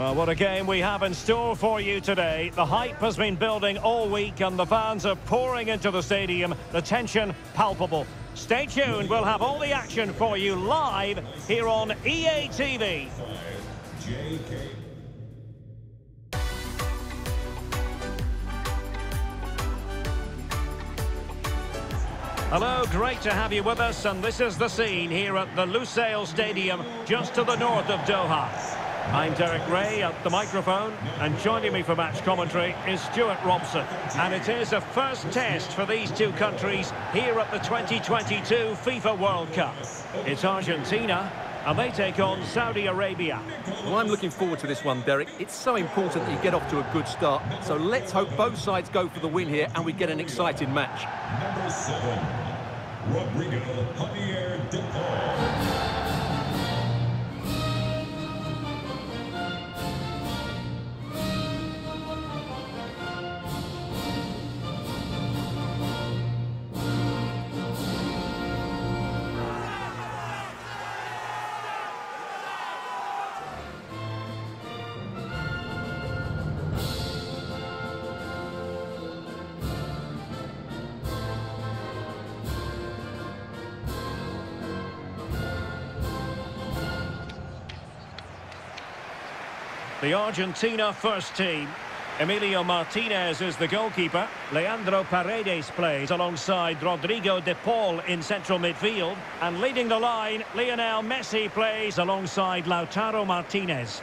Well, what a game we have in store for you today. The hype has been building all week and the fans are pouring into the stadium. The tension palpable. Stay tuned, we'll have all the action for you live here on EA TV. Hello, great to have you with us, and this is the scene here at the Lusail Stadium, just to the north of Doha. I'm Derek Ray at the microphone, and joining me for match commentary is Stuart Robson. And it is a first test for these two countries here at the 2022 FIFA World Cup. It's Argentina, and they take on Saudi Arabia. Well, I'm looking forward to this one, Derek. It's so important that you get off to a good start. So let's hope both sides go for the win here and we get an exciting match. Number seven, Rodrigo Javier De Paul. The Argentina first team. Emiliano Martinez is the goalkeeper. Leandro Paredes plays alongside Rodrigo De Paul in central midfield. And leading the line, Lionel Messi plays alongside Lautaro Martinez.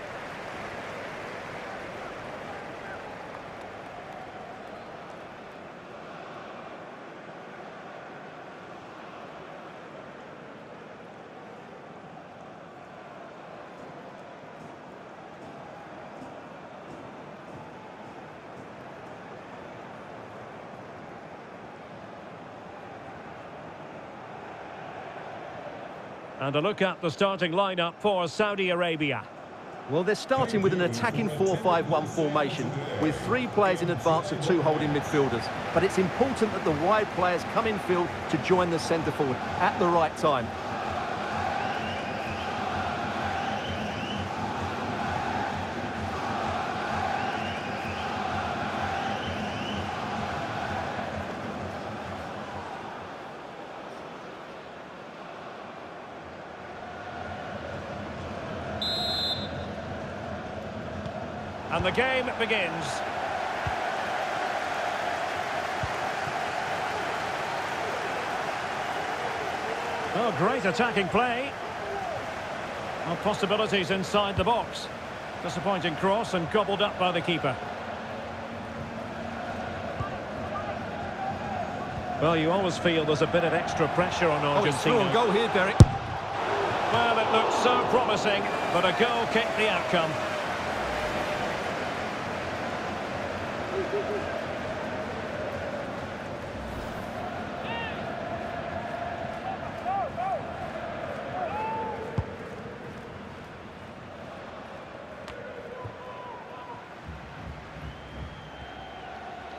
And a look at the starting lineup for Saudi Arabia. Well, they're starting with an attacking 4-5-1 formation with three players in advance of two holding midfielders. But it's important that the wide players come in field to join the centre forward at the right time. The game begins. Oh, great attacking play. Well, possibilities inside the box. Disappointing cross and gobbled up by the keeper. Well, you always feel there's a bit of extra pressure on Oh, Argentina. on goal here, Derek. Well, it looked so promising, but a goal kicked the outcome.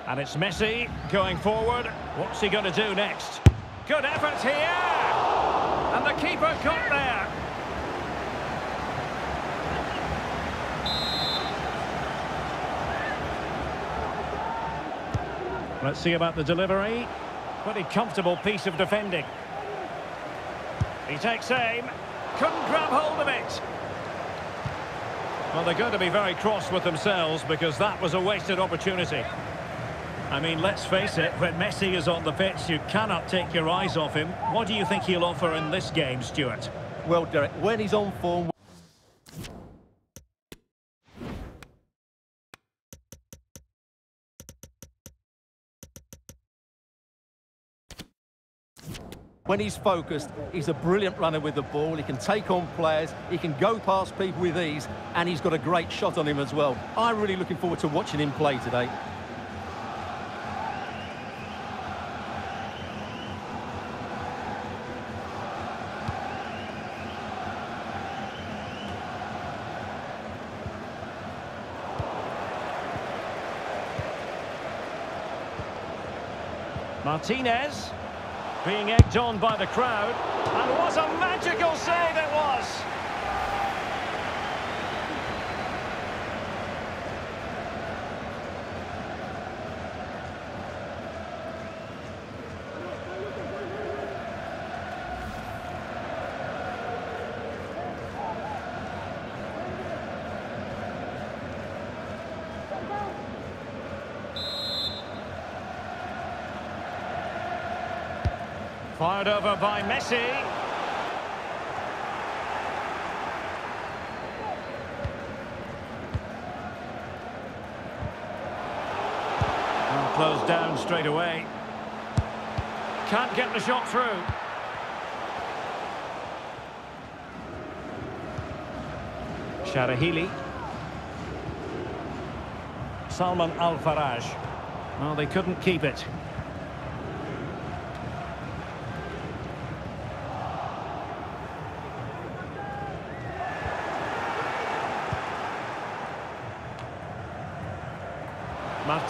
And it's Messi going forward. What's he going to do next? Good effort here! And the keeper got there. Let's see about the delivery. Pretty comfortable piece of defending. He takes aim. Couldn't grab hold of it. Well, they're going to be very cross with themselves because that was a wasted opportunity. I mean, let's face it, when Messi is on the pitch, you cannot take your eyes off him. What do you think he'll offer in this game, Stuart? Well, Derek, when he's on form... When he's focused, he's a brilliant runner with the ball. He can take on players, he can go past people with ease, and he's got a great shot on him as well. I'm really looking forward to watching him play today. Martinez. Being egged on by the crowd. And what a magical save it was! Fired over by Messi. And closed down straight away. Can't get the shot through. Sharahili. Salman Al-Faraj. Well, they couldn't keep it.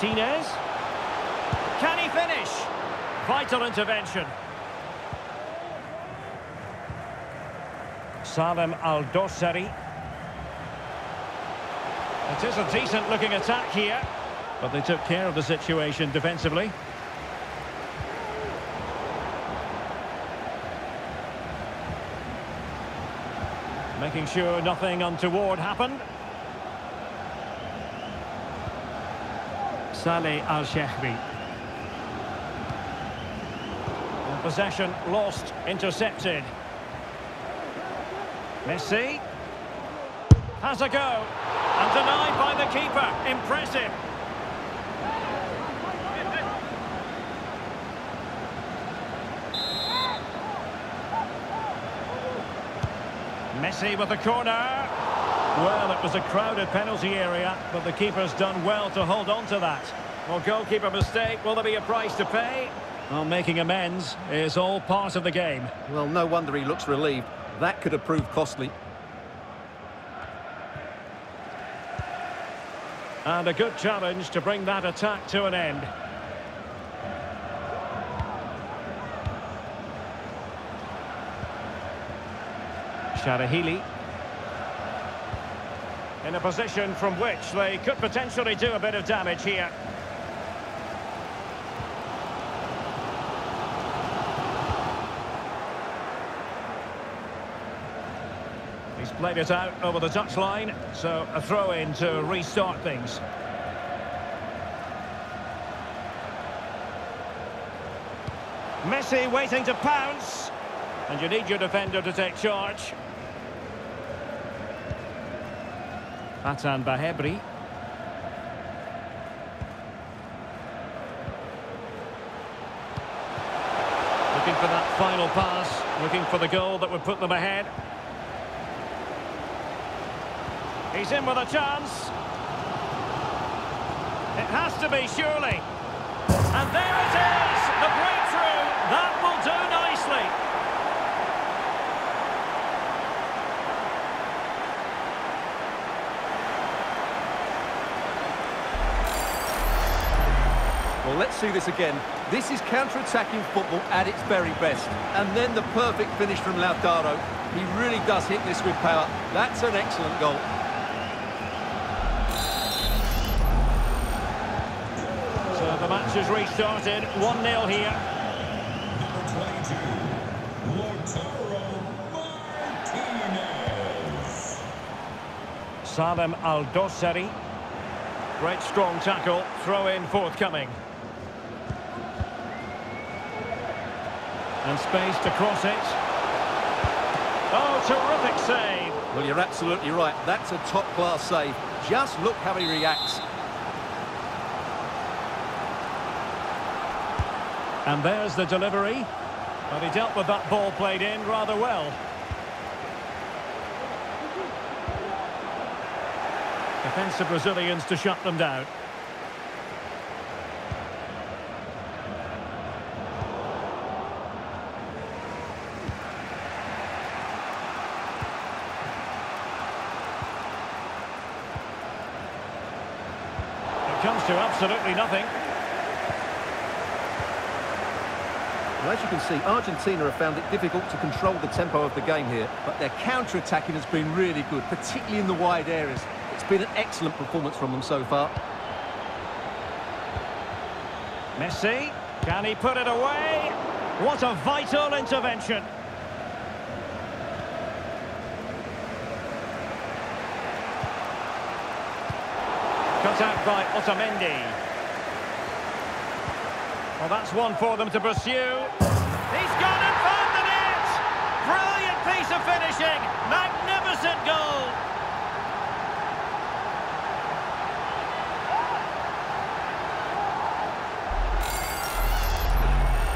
Martinez. Can he finish? Vital intervention. Salem Al-Dosari. It is a decent looking attack here, but they took care of the situation defensively. Making sure nothing untoward happened. Saleh Al-Shehri. Possession lost, intercepted. Messi. Has a go. And denied by the keeper. Impressive. Messi with the corner. Well, it was a crowded penalty area, but the keeper's done well to hold on to that. Well, goalkeeper mistake, will there be a price to pay? Well, making amends is all part of the game. Well, no wonder he looks relieved. That could have proved costly. And a good challenge to bring that attack to an end. Sharahili. In a position from which they could potentially do a bit of damage here. He's played it out over the touchline, so a throw-in to restart things. Messi waiting to pounce. And you need your defender to take charge. Hatan Bahebri. Looking for that final pass, looking for the goal that would put them ahead. He's in with a chance. It has to be, surely. And there it is, the breakthrough. That will do nicely. Well, let's see this again. This is counter-attacking football at its very best. And then the perfect finish from Lautaro. He really does hit this with power. That's an excellent goal. So the match has restarted, 1-0 here. Number 22, Lautaro Martinez. Salem Al-Dosari. Great strong tackle, throw in forthcoming. And space to cross it. Oh, terrific save. Well, you're absolutely right. That's a top-class save. Just look how he reacts. And there's the delivery. But he dealt with that ball played in rather well. Defensive Brazilians to shut them down. It comes to absolutely nothing. Well, as you can see, Argentina have found it difficult to control the tempo of the game here, but their counter-attacking has been really good, particularly in the wide areas. It's been an excellent performance from them so far. Messi, can he put it away? What a vital intervention. Cut out by Otamendi. Well, that's one for them to pursue. He's gone and found the net! Brilliant piece of finishing! Magnificent goal!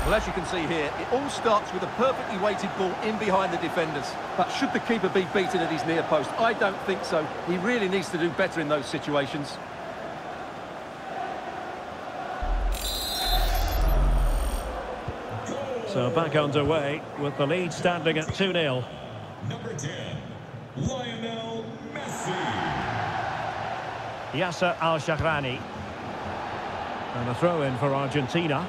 Well, as you can see here, it all starts with a perfectly weighted ball in behind the defenders. But should the keeper be beaten at his near post? I don't think so. He really needs to do better in those situations. So back underway with the lead standing at 2-0. Number 10, Lionel Messi. Yasser Al-Shahrani. And a throw-in for Argentina.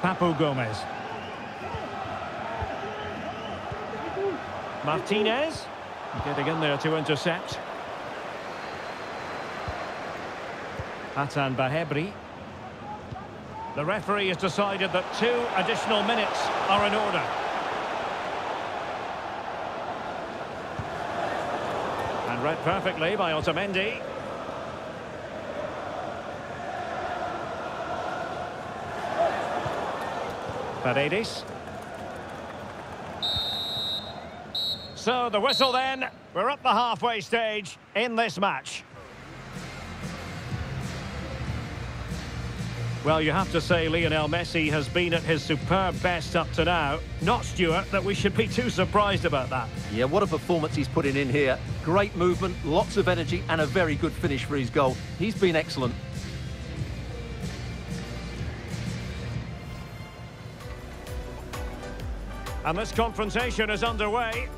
Papu Gomez. Martinez. Getting in there to intercept. Hatan Bahebri. The referee has decided that two additional minutes are in order. And read perfectly by Otamendi. Paredes. So the whistle then. We're at the halfway stage in this match. Well, you have to say Lionel Messi has been at his superb best up to now. Not, Stuart, that we should be too surprised about that. Yeah, what a performance he's putting in here. Great movement, lots of energy, and a very good finish for his goal. He's been excellent. And this confrontation is underway.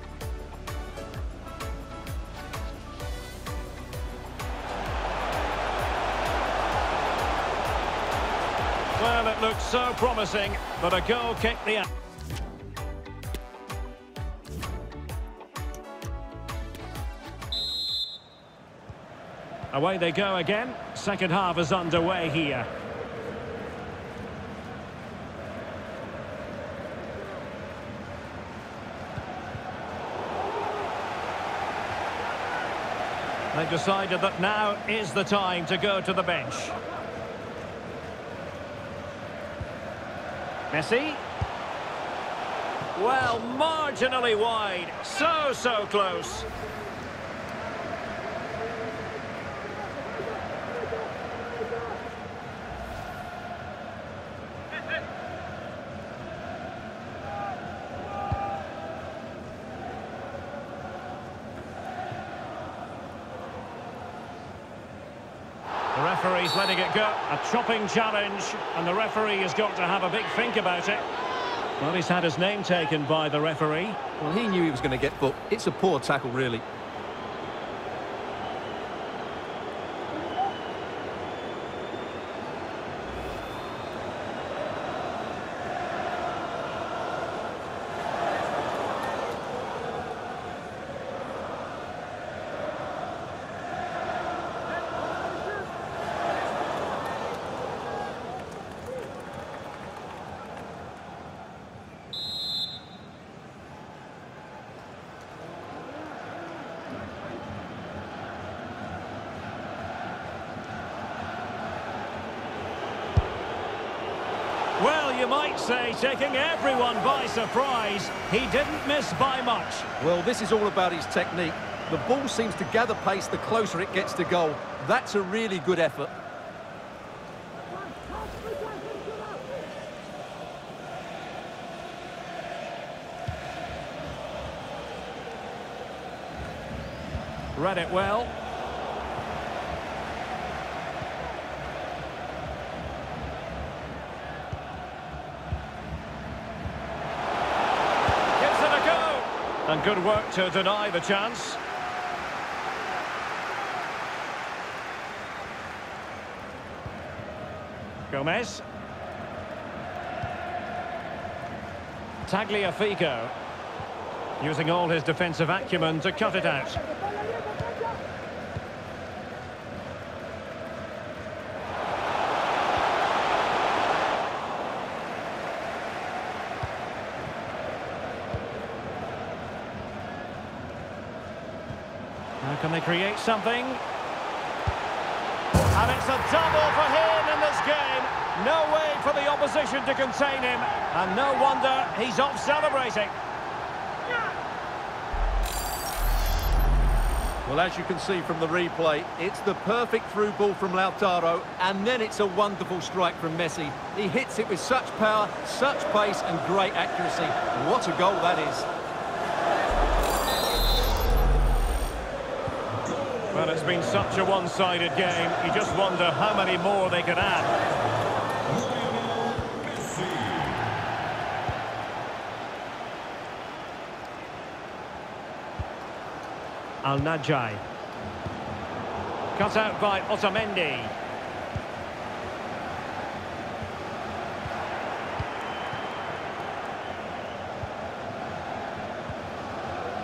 Looks so promising, but a goal kicked the... Away they go again. Second half is underway here. They've decided that now is the time to go to the bench. Messi. Well, marginally wide. So, so close. The referee's letting it go. A chopping challenge, and the referee has got to have a big think about it. Well, he's had his name taken by the referee. Well, he knew he was going to get booked. It's a poor tackle, really. Well, you might say taking everyone by surprise. He didn't miss by much. Well, this is all about his technique. The ball seems to gather pace the closer it gets to goal. That's a really good effort. Read it well. And good work to deny the chance. Gomez. Tagliafico. Using all his defensive acumen to cut it out. Can they create something? And it's a double for him in this game. No way for the opposition to contain him. And no wonder he's off celebrating. Well, as you can see from the replay, it's the perfect through ball from Lautaro, and then it's a wonderful strike from Messi. He hits it with such power, such pace, and great accuracy. What a goal that is. It's been such a one-sided game. You just wonder how many more they could add. Al Najai. Cut out by Otamendi.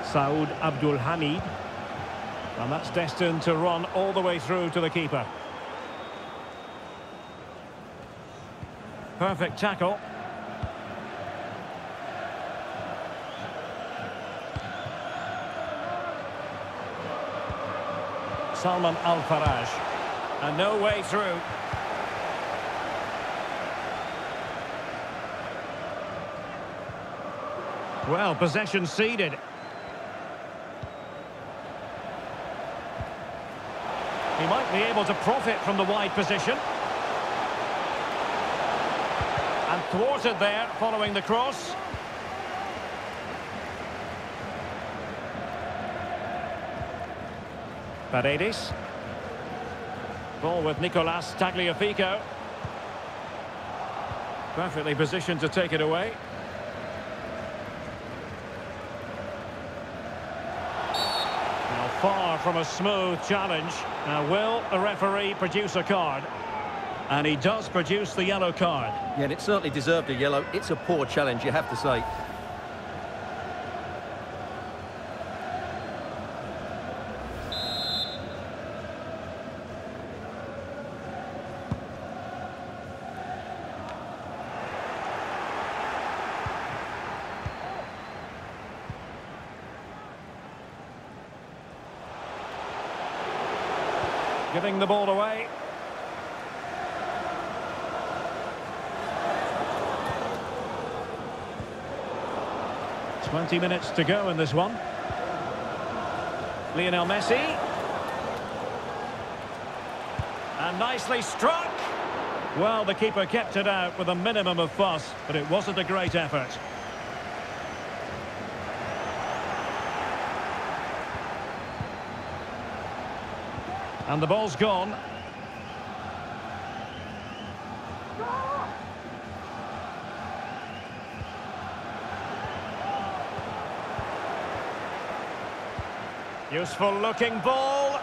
Saud Abdul Hamid. And that's destined to run all the way through to the keeper. Perfect tackle. Salman Al-Faraj. And no way through. Well, possession ceded. He might be able to profit from the wide position. And thwarted there following the cross. Paredes. Ball with Nicolas Tagliafico. Perfectly positioned to take it away. Now far from a smooth challenge. Now will the referee produce a card? And he does produce the yellow card. Yeah, and it certainly deserved a yellow. It's a poor challenge, you have to say. Giving the ball away. Twenty minutes to go in this one. Lionel Messi. And nicely struck. Well, the keeper kept it out with a minimum of fuss, but it wasn't a great effort. And the ball's gone. Useful looking ball.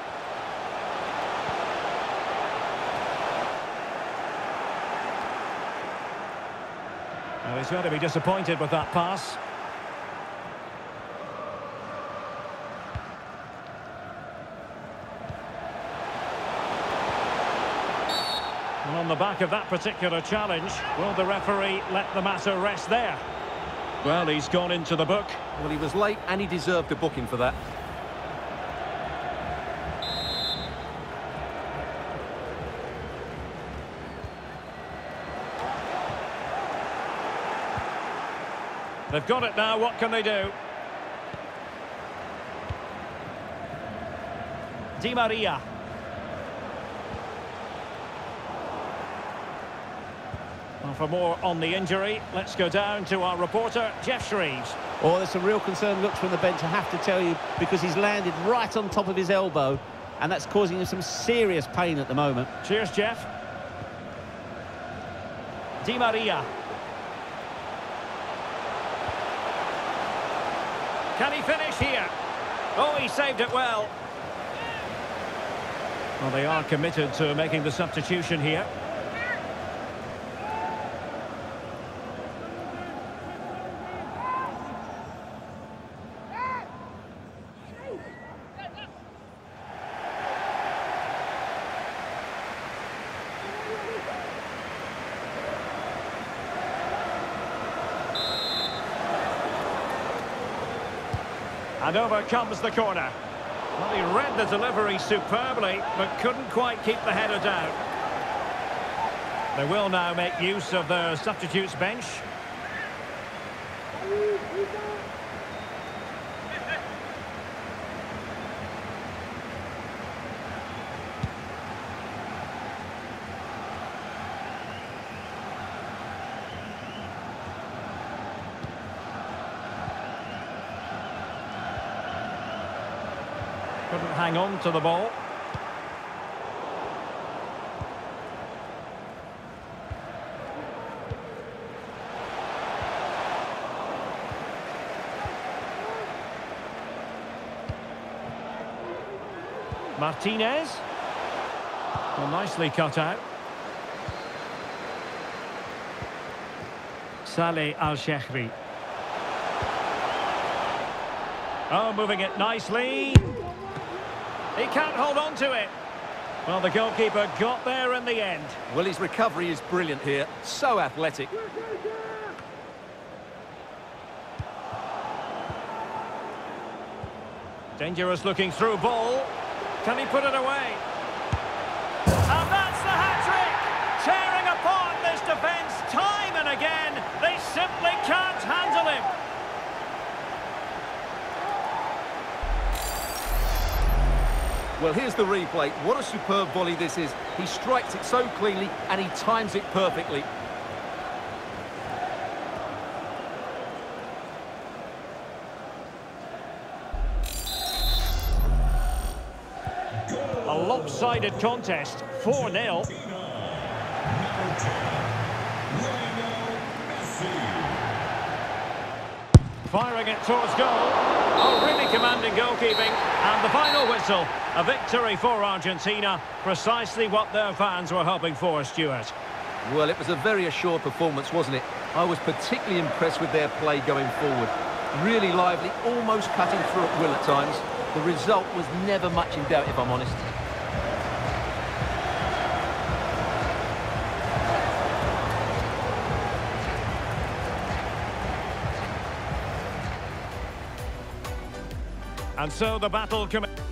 Well, he's going to be disappointed with that pass. And on the back of that particular challenge, will the referee let the matter rest there? Well, he's gone into the book. Well, he was late, and he deserved a booking for that. They've got it now, what can they do? Di Maria. Well, for more on the injury, let's go down to our reporter, Geoff Shreeves. Oh, there's some real concern looks from the bench, I have to tell you, because he's landed right on top of his elbow, and that's causing him some serious pain at the moment. Cheers, Geoff. Di Maria. Can he finish here? Oh, he saved it well. Well, they are committed to making the substitution here. And over comes the corner. Well, he read the delivery superbly, but couldn't quite keep the header down. They will now make use of their substitutes bench. Couldn't hang on to the ball. Martinez. Well, nicely cut out. Saleh Al-Shehri. Oh, moving it nicely. He can't hold on to it. Well, the goalkeeper got there in the end. Well, his recovery is brilliant here. So athletic. Dangerous looking through ball. Can he put it away? Well, here's the replay. What a superb volley this is. He strikes it so cleanly and he times it perfectly. A lopsided contest, 4-0. Number 10, Firing it towards goal. Oh, really goalkeeping. And the final whistle. A victory for Argentina. Precisely what their fans were hoping for, Stuart. Well, it was a very assured performance, wasn't it? I was particularly impressed with their play going forward. Really lively, almost cutting through at will at times. The result was never much in doubt, if I'm honest. And so the battle commences.